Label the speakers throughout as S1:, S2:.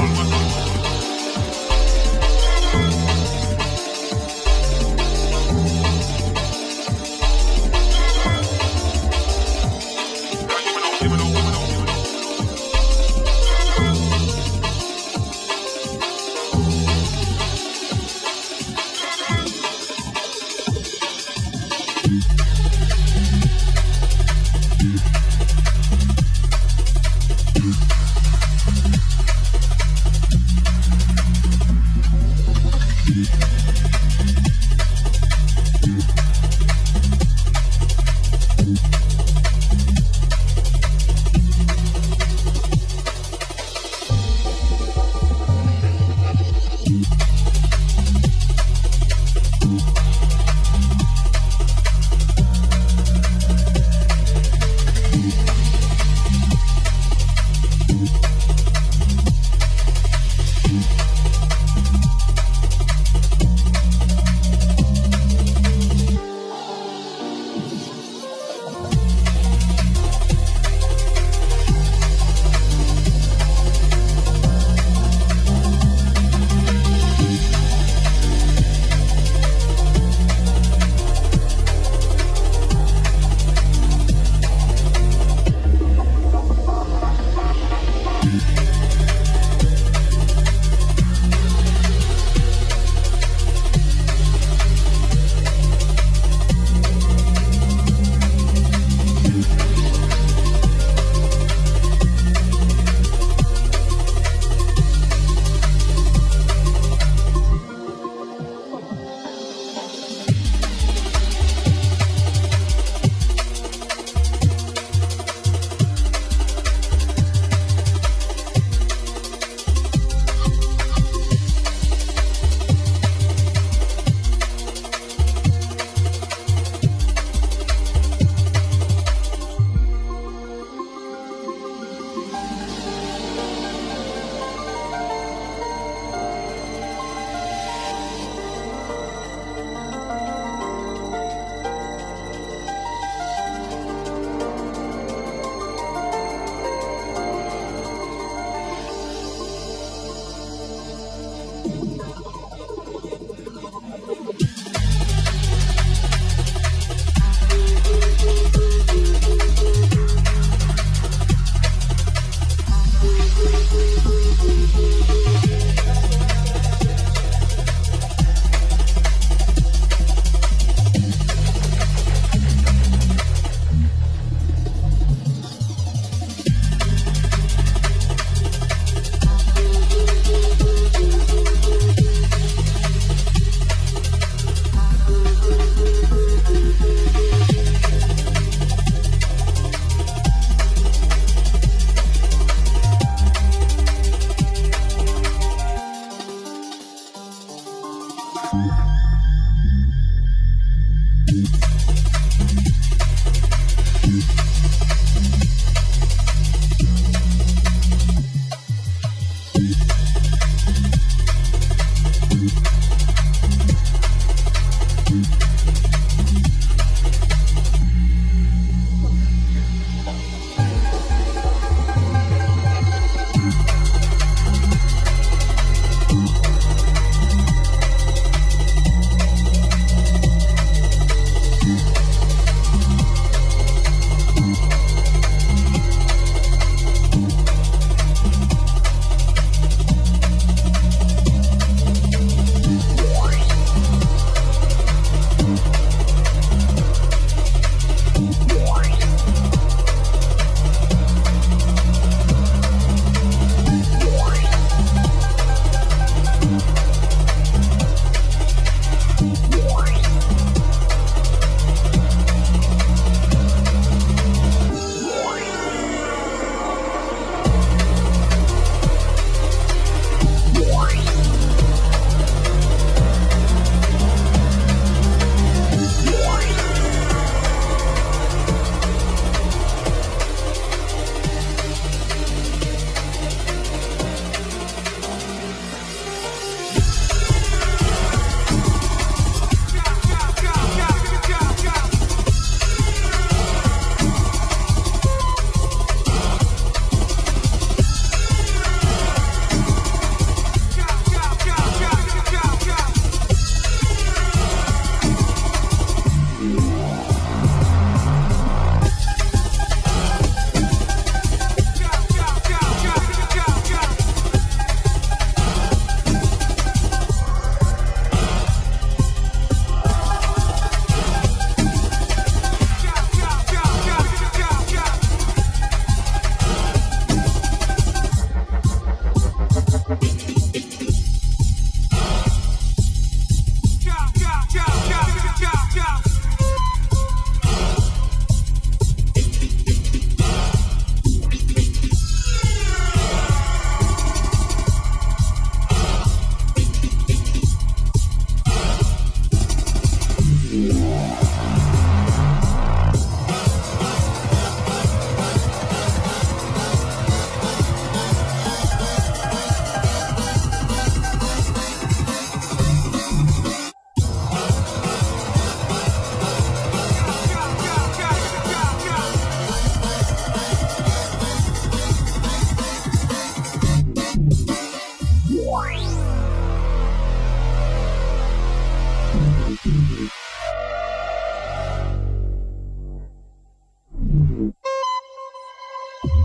S1: Bye.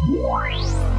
S1: Yes.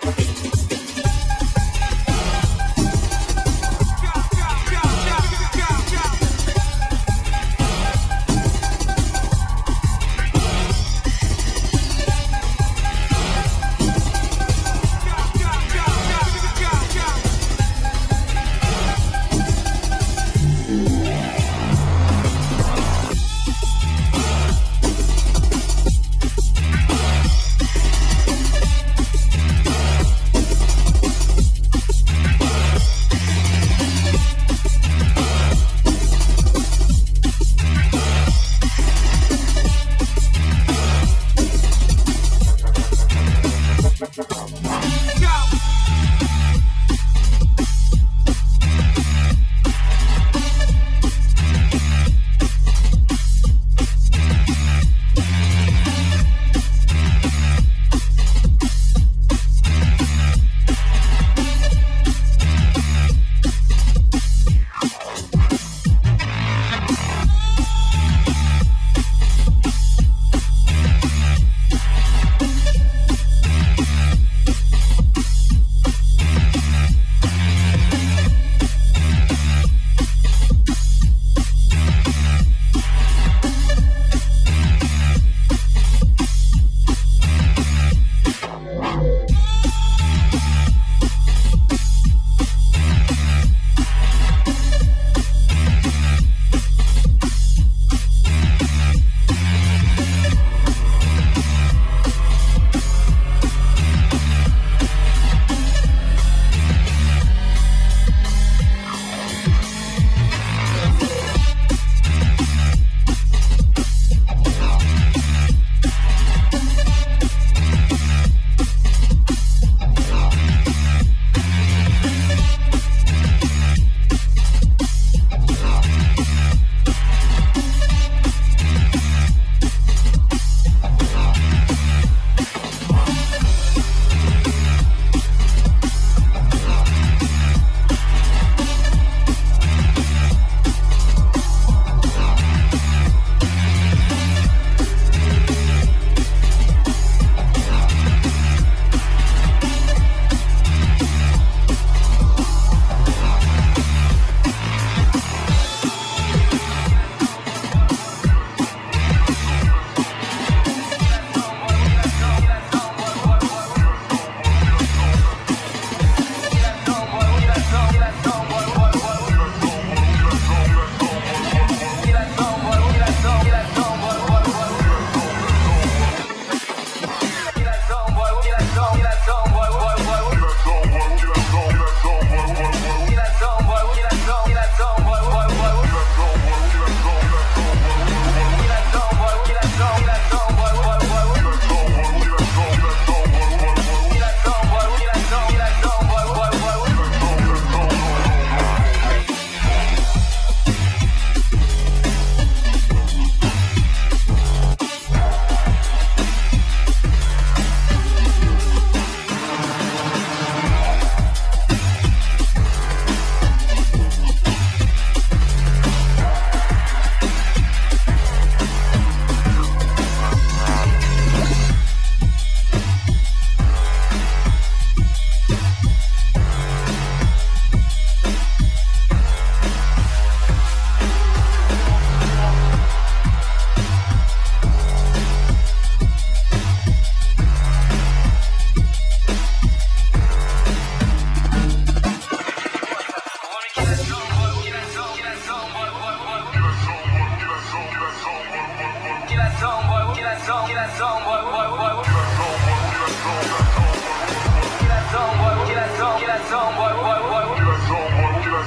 S1: Thank you.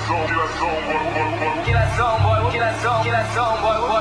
S2: get that song, boy, get that song, boy, get that song, boy, that boy.